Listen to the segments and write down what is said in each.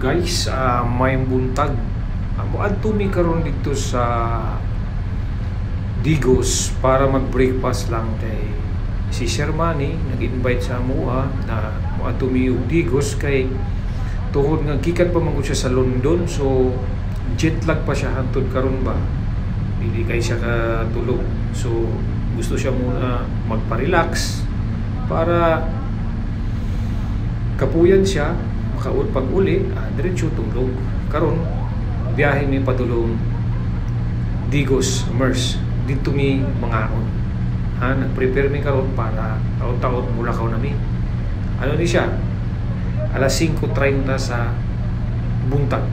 guys uh, may buntag. Amo uh, mi karon dito sa Digos para mag breakfast lang kay si Shermani. Nag-invite sa amuha na moadto mi og Digos kay tuhod nga gikan pa man siya sa London. So jet lag pa siya hantod karon ba? Hindi kay siya katulog. So gusto siya muna magpa-relax para kapuyan siya makaud pag uli ah, diretso tulog karon biyahe mi padulong Digos Mers. Dito mi mangaon ha nagprepare mi karon para taon-taon mula kaw nami ano ni siya? Alas 5.30 sa buntag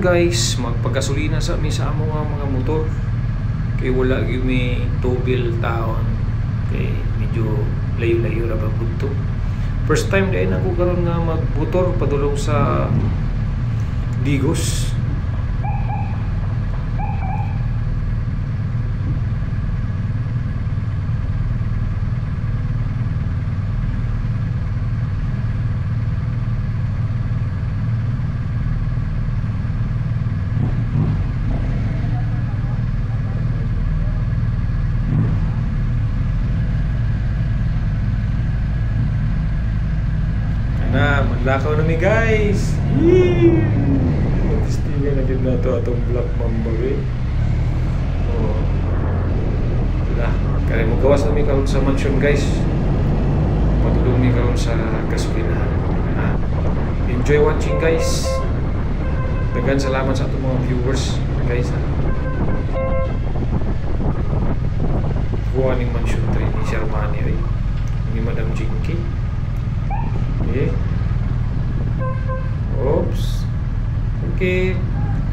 guys magpagasolina sa mi sa amo nga mga motor. Kay wala gyud mi tobil taon. Kay medyo layo-layo ra ba first time dai ako karon nga magmotor padulong sa Digos na maglakaw na mi guys Matistingan na din na to atong Black Mamba eh. Oh. Wala. Kaya mo gawas na mi karon sa mansion guys. Patulong mi karon sa gasolinahan. Ha? Enjoy watching guys. Dagan salamat sa atong mga viewers guys ha. Kuha ning mansion 3 ni Shermani eh. Ni Madam Jinky. Okay. Oops. Okay.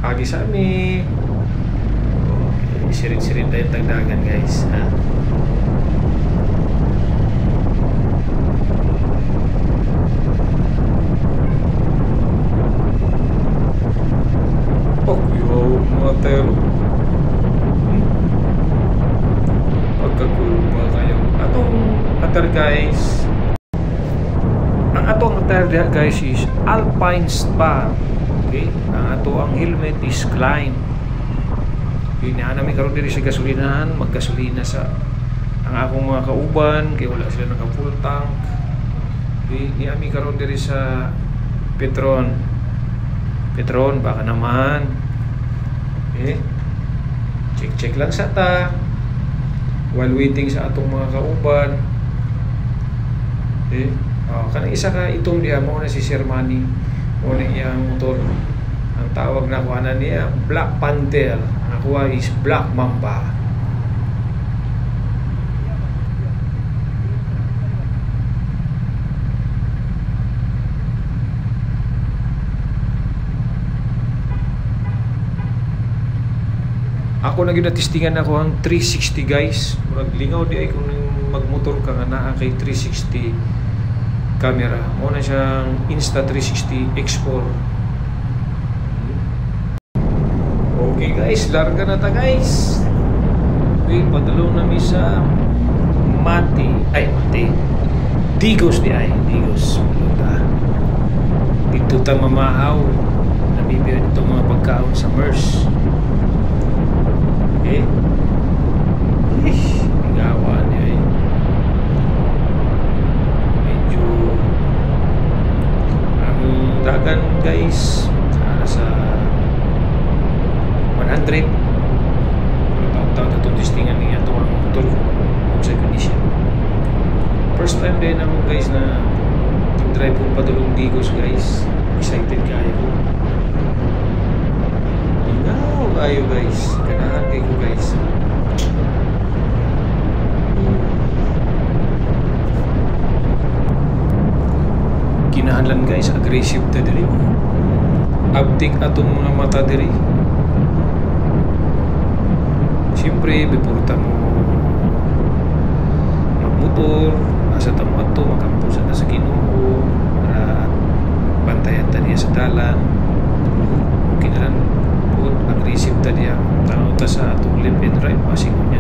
Agi sa mi. Okay. Sirit-sirit tayo tagdagan guys. Ha? Oh, yo, mga tero. Hmm. Pagkakulpa kayo. Atong atar guys, ang attire guys is Alpine Spa. Okay? Ang ato ang helmet is Klein. Pinaan namin karon diri sa gasolinahan, maggasolina sa ang akong mga kauban kay wala sila naka full tank. Okay? Ni karon diri sa Petron. Petron baka naman. Okay? Check-check lang sa ta while waiting sa atong mga kauban. Okay? Oh, kanang isa ka itong diha mo na si Shermani mo na iyang motor. Ang tawag na kuha na niya Black Panther. Ang nakuha is Black Mamba. Ako na ginatistingan ako ang 360 guys. Murag lingaw di ay kung magmotor ka nga naa kay 360 camera. Muna siyang Insta360 X4. Okay guys, larga na ta guys. Okay, padulong namin sa Mati. Ay, Mati. Digos di ay. Digos. Paluta. Dito ta mamahaw. Nabibigyan ito mga pagkaon sa MERS. Okay. Agan guys. Nasa 100 taon-taon na itong testingan niya. Itong ang motor kung sa condition first time din ako guys na drive kong padulong digos guys. Excited kayo ko. Ginaw kayo guys. Ganahan kayo guys. Kinahanlan guys, aggressive ta diri. Abtik atong mga mata diri. Siyempre, before ta mo magmotor, asa ta mo ato, makampusan na sa Ginoo, para bantayan ta sa dalan. Okay na aggressive ta niya. Tanaw ta sa atong left and right, pasingon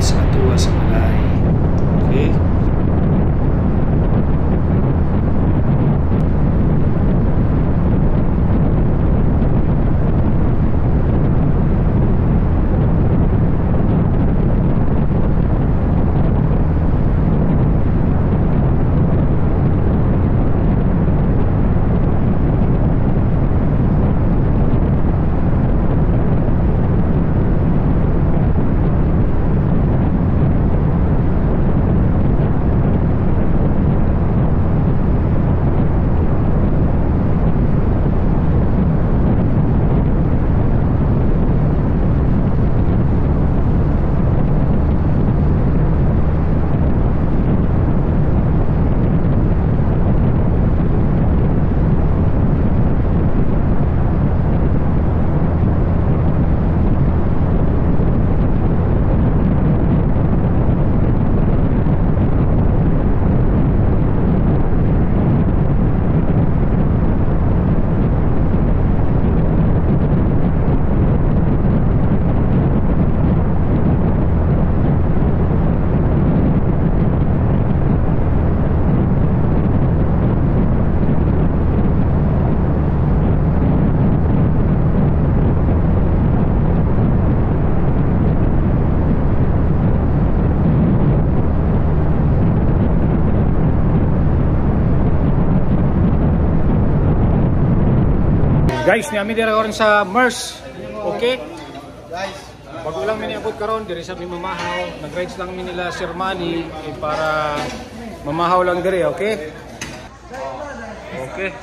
gaulan sa atuwa sa malay. Okay? Guys, niami dira karon sa MERS. Okay? Guys, Pag ulang miniabot karon diri sa mamahaw, nag-rides lang mi nila Sir Manny eh, para mamahaw lang diri, okay? Okay.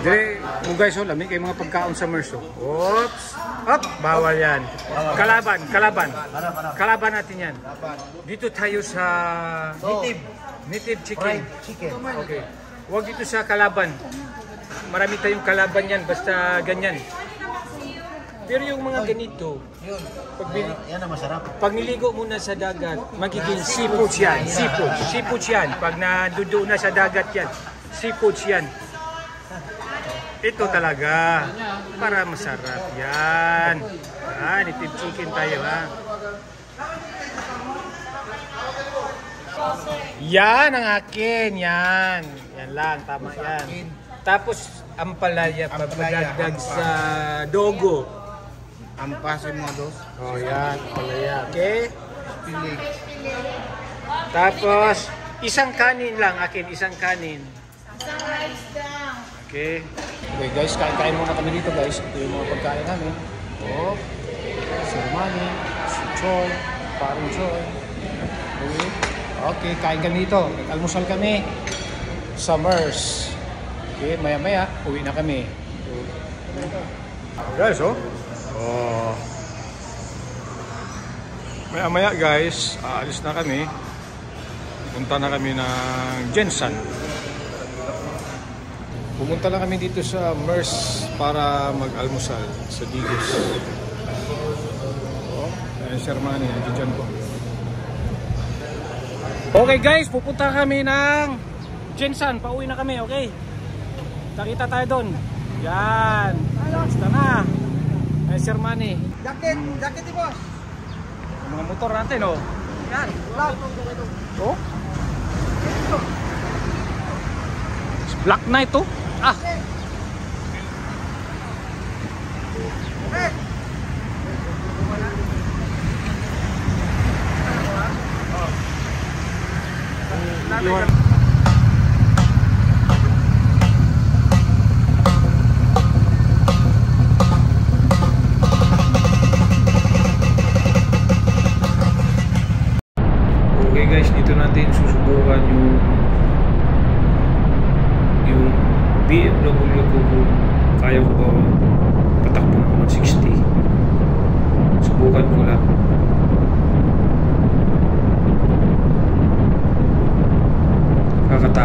Diri, mo guys, oh, lami kay mga pagkaon sa MERS. Oh. Oops. Up, bawal yan. Kalaban, kalaban. Kalaban natin yan. Dito tayo sa native native chicken. fried chicken. Okay. Huwag dito sa kalaban. Marami tayong kalaban yan, basta ganyan. Pero yung mga ganito, pag, bili, Yan ang masarap. pag niligo muna sa dagat, magiging seafood yan. Seafood. Seafood yan. Pag nadudo na sa dagat yan, seafood yan. Ito talaga. Para masarap yan. Ah, native chicken tayo ha. Yan ang akin, yan. Yan lang, tama yan. Tapos, ampalaya, Ampalaya, papadagdag ampa. sa dogo. Ampasin mo dos. Oh, yan, ampalaya. Okay? Pilig. Tapos, isang kanin lang akin, isang kanin. Okay. Okay guys, kain-kain muna kami dito guys. Ito yung mga pagkain namin. Oh, si Romani, si Choi, parang Choi. Okay. Okay, kain kami dito. Almusal kami. Summers. Okay, maya-maya, uwi na kami. Guys, oh. Oh. Maya-maya guys, aalis na kami. Punta na kami ng Jensen. Pumunta lang kami dito sa MERS para mag-almusal sa Digos. Oh, ayan si Armani, nandiyan po. Okay guys, pupunta kami ng Jensen. Pauwi na kami, okay? Nakita tayo doon. Yan. Basta na. Si Armani. Jacket, jacket ni boss. Yung mga motor natin, oh. Yan, loud. Oh? Black Knight, oh. Ah. Okay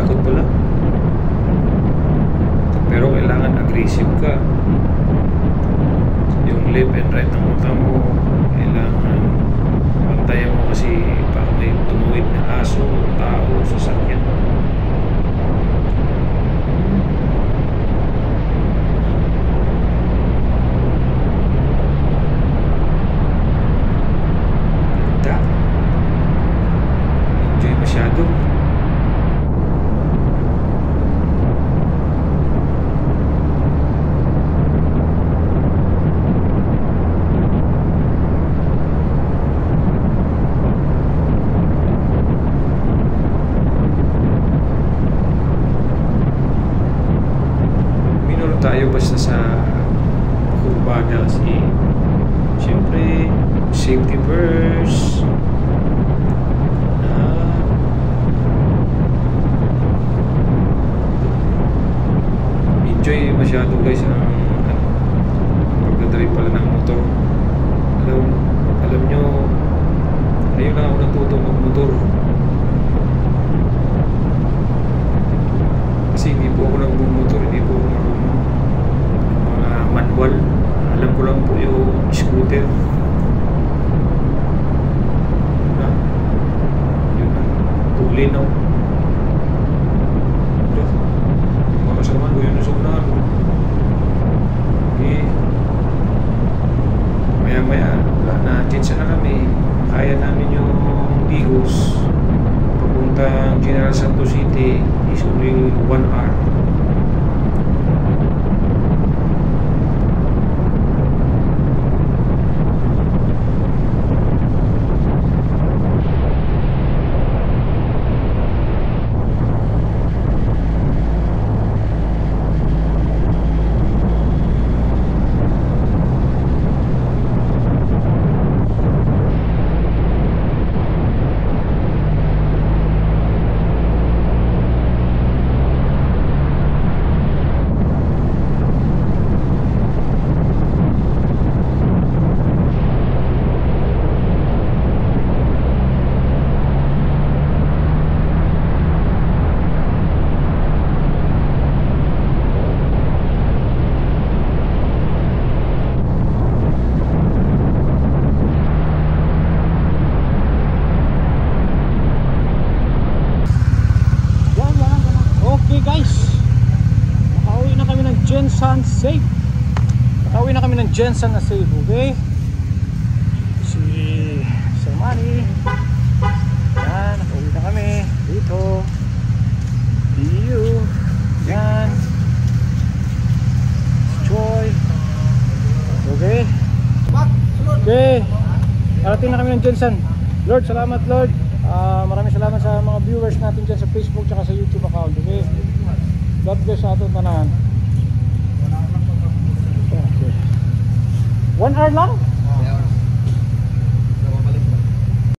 Kakatakot pala. Pero kailangan aggressive ka. Yung left and right ng mata mo, kailangan Bantayan mo kasi baka may tumuwid na aso, tao, sasakyan. Ganda. Enjoy masyado. minuro tayo basta sa kurbada kasi siyempre safety first Ah. enjoy masyado guys ang ano, pagdadrive pala ng motor alam alam nyo ngayon lang ako natuto magmotor kasi hindi po ako nagmumotor, hindi po ako marunong. Yung mga manual, alam ko lang po yung scooter. Yun na. Yun na. Tulinaw. Ito. Yung mga kasama ko, yun nasog na. Okay. Maya maya, wala na. Chitsa na kami. Kaya namin yung Bigos. Papuntang General Santos City is only one hour. Yan, yan, yan. Okay guys. Nakauwi na kami ng Jensen safe. Nakauwi na kami ng Jensen na safe, okay? Si Sir Manny. Yan, nakauwi na kami. Dito. Diyo. Yan. Joy. Okay. Okay. Arating na kami ng Jensen. Lord, salamat Lord. Ah, maraming salamat sa mga viewers natin dyan sa Facebook at sa YouTube account. Okay. God bless sa atong tanan. One hour lang?